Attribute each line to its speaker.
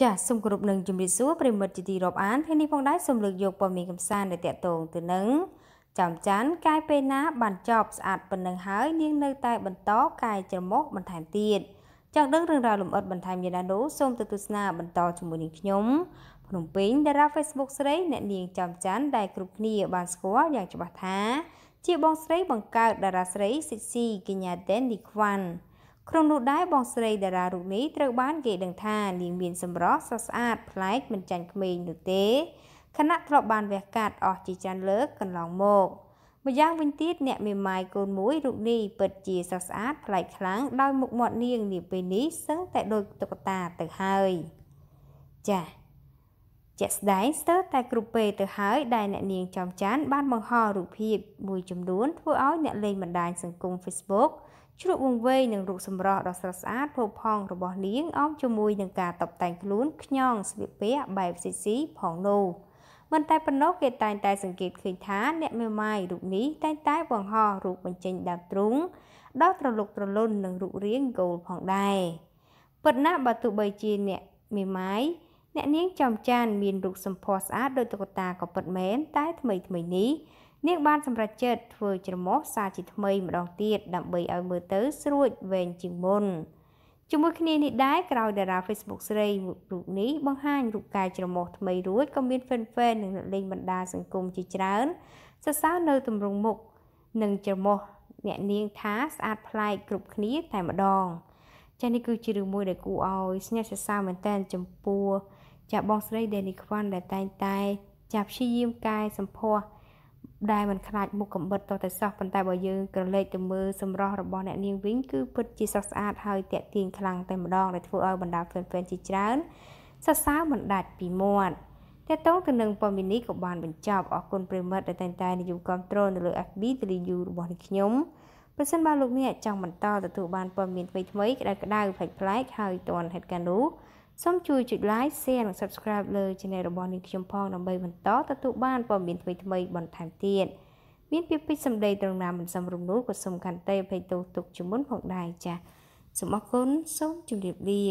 Speaker 1: ចាសសូមគោរពនឹងជំរាបសួរប្រិមិត្តជាទីរាប់អានថ្ងៃនេះផងដែរសូមលើកយកព័ត៌មានកំសាន្តដែលតកតងទៅនឹងចាំចាន់កាយពេលណាបានចប់ស្អាតប៉ុណ្ណឹងហើយនាងនៅតែបន្តកាយច្រមុះបន្ថែមទៀតចង់ដឹងរឿងរ៉ាវលម្អិតបន្ថែមយ៉ាងណានោះសូមទៅទស្សនាបន្តជាមួយនឹងខ្ញុំភ្នំពេញតារា Facebook ស្រីអ្នកនាងចាំចាន់ដែលគ្រប់គ្នាបានស្គាល់យ៉ាងច្បាស់ថា ជាបងស្រីបង្កើតតារាស្រីស៊ីស៊ីកញ្ញាតេននីខ្វាន់ ក្នុងនោះដែរបងស្រីតារារូបនេះត្រូវបានគេដឹងថានាងមានសម្រស់ស្រស់ស្អាតប្លែកមិនចាញ់ក្មេងនោះទេខណៈធ្លាប់បានវះកាត់អស់ជាច្រើនលើកកន្លងមកម្យ៉ាងវិញទៀតអ្នកមេម៉ាយកូនមួយរូបនេះពិតជាស្រស់ស្អាតប្លែកខ្លាំងដោយមុខមាត់នាងនាពេលនេះសឹងតែដូចតុក្កតាទៅហើយចា៎ជាក់ស្ដែងស្ទើរតែគ្រប់ពេលទៅហើយដែលអ្នកនាងចំចាន់បានបង្ហោះរូបភាពមួយចំនួនធ្វើឲ្យអ្នកលេងបណ្ដាញសង្គម Facebook ជ្រក់វង្វេងនឹងរូបសម្រស់ដ៏ស្រស់ស្អាតផូរផង់របស់នាងអមជាមួយនឹងការតុបតែងខ្លួនខ្ញងស្លៀកពាក់បែបស៊ីស៊ីផងនោះមិនតែប៉ុណ្ណោះគេតែងតែសង្កេតឃើញថាអ្នកមេម៉ាយរូបនេះតែងតែបង្ហោះរូបបញ្ចេញដើមទ្រូងដ៏ត្រលុកត្រលុននឹងរូបរាងគោលផងដែរពិតណាស់បើទោះបីជាអ្នកមេម៉ាយអ្នកនាងចំចានមានរូបសម្ផស្សស្អាតដូចតុក្កតាក៏ពិតមែនតែថ្មីថ្មីនេះ នាងបានសម្រេចចិត្តធ្វើច្រមុះសាជាថ្មីម្ដងទៀតដើម្បីឲ្យមើលទៅស្រួចវែងជាងមុនជាមួយគ្នានេះដែរក្រោយតារា Facebook ស្រីរូបនេះបង្ហាញរូបកាយច្រមុះថ្មីរួចក៏មាន fan fan និងអ្នកលេងបណ្ដាសង្គមជាច្រើនសរសើរនៅទម្រង់មុខនិងច្រមុះអ្នកនាងថាស្អាតប្លែកគ្រប់គ្នាតែម្ដងចានេះគឺជារឿងមួយដែលគួរឲ្យស្ញេះសរសើរមែនតើចំពោះចាបងស្រី Danny Kwan ដែលតែងតែ ចាប់ព្យាយាមកាយសម្ផស្ស ដែលមិនខ្លាចមុខកំបិតតតែសោះប៉ុន្តែបើយើងក្រឡេកទៅមើលសម្រស់របស់អ្នកនាងវិញគឺពិតជាស្រស់ស្អាតហើយតាក់ទាញខ្លាំងតែម្ដងដែលធ្វើឲ្យបណ្ដា fan fan ជាច្រើនសរសើរមិនដាច់ពីមាត់តើតងទៅនឹងព័ត៌មាននេះក៏បានបញ្ចប់អរគុណប្រិមិត្តដែលតែងតែនិយមគ្រប់គ្រងនៅលើ FB Teliu របស់នេះខ្ញុំប្រសិនបើលោកអ្នកចង់បន្តទទួលបានព័ត៌មានថ្មីៗក្តៅៗប្លែកៗហើយទាន់ហេតុការណ៍នោះ សូមជួយចុច like share និង subscribe លើ channel របស់នាងខ្ញុំផងដើម្បីបន្តទទួលបានព័ត៌មានថ្មីៗបន្ថែមទៀតមានពាក្យពេចន៍សម្ដីត្រង់ណាមិនសមរម្យក៏សូមខន្តីអភ័យទោសទុកជាមុនផងដែរចា៎សូមអរគុណសូមជម្រាបលា